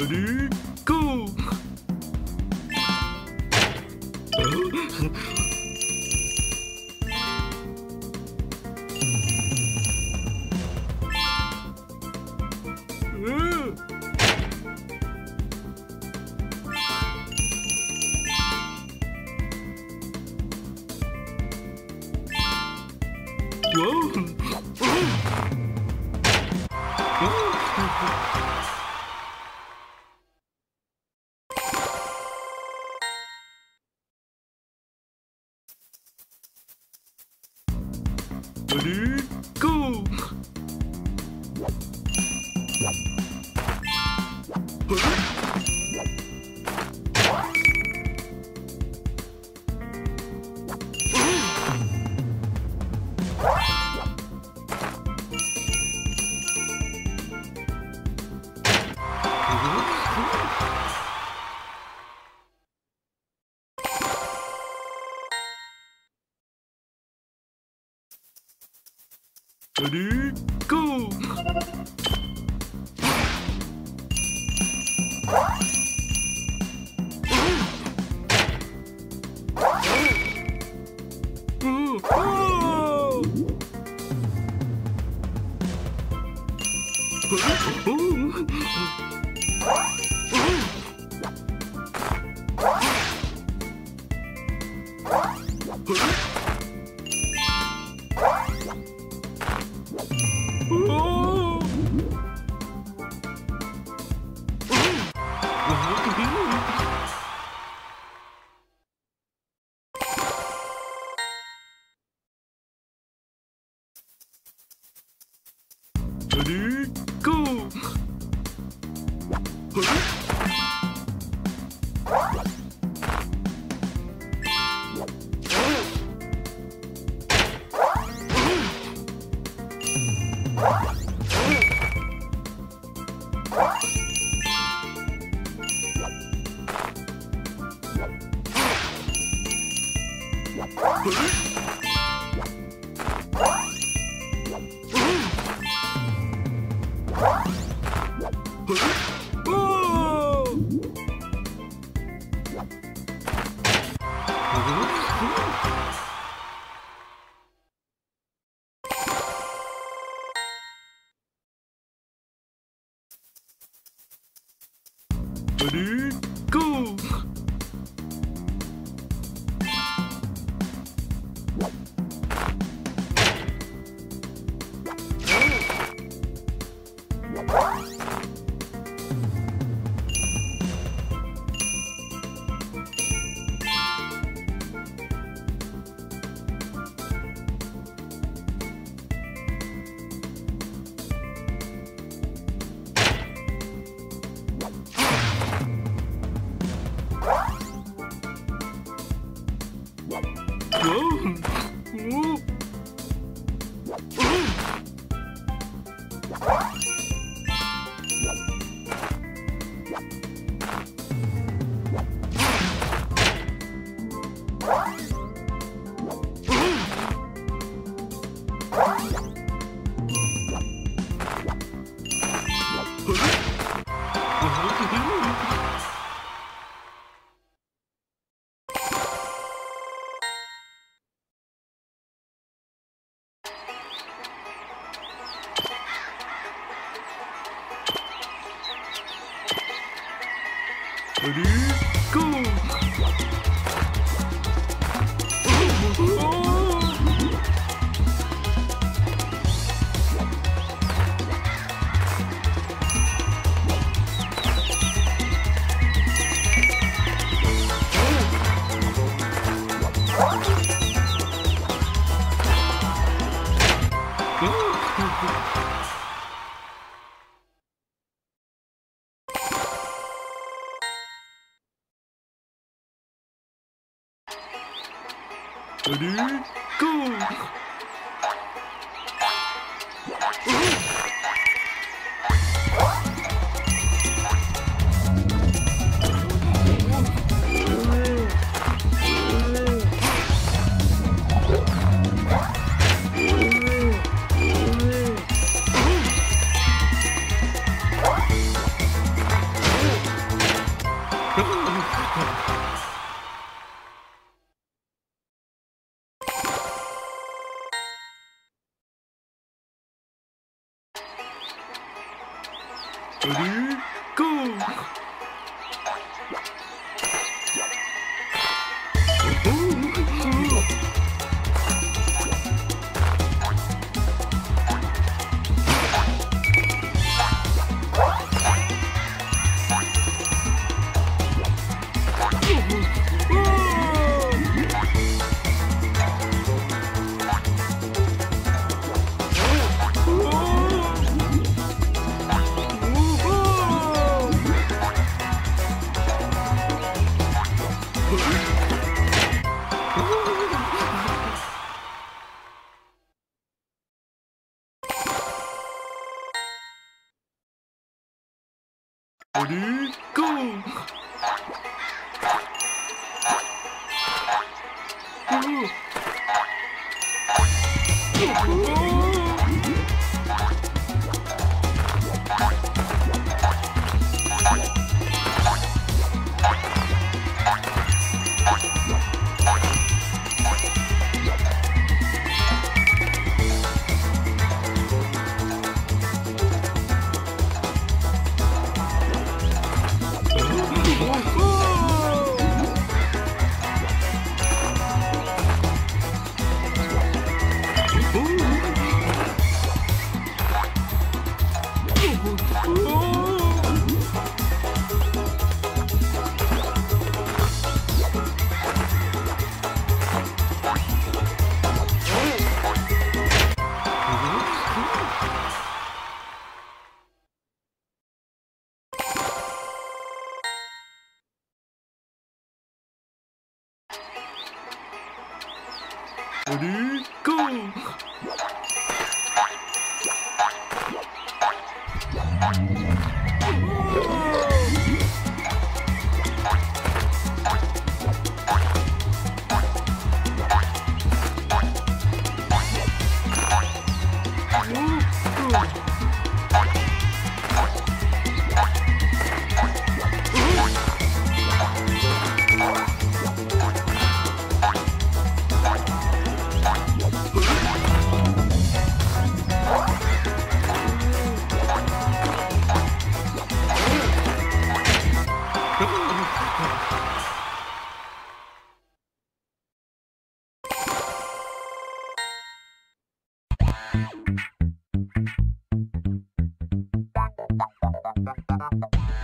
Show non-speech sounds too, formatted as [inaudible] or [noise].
Ready, go! Huh? Ready, go! Ready, Ready, go! Boop. Whoa! [laughs] Ready, go! Ready, go! Oh, [laughs] Ready, go! Ready, go! ハハハハ!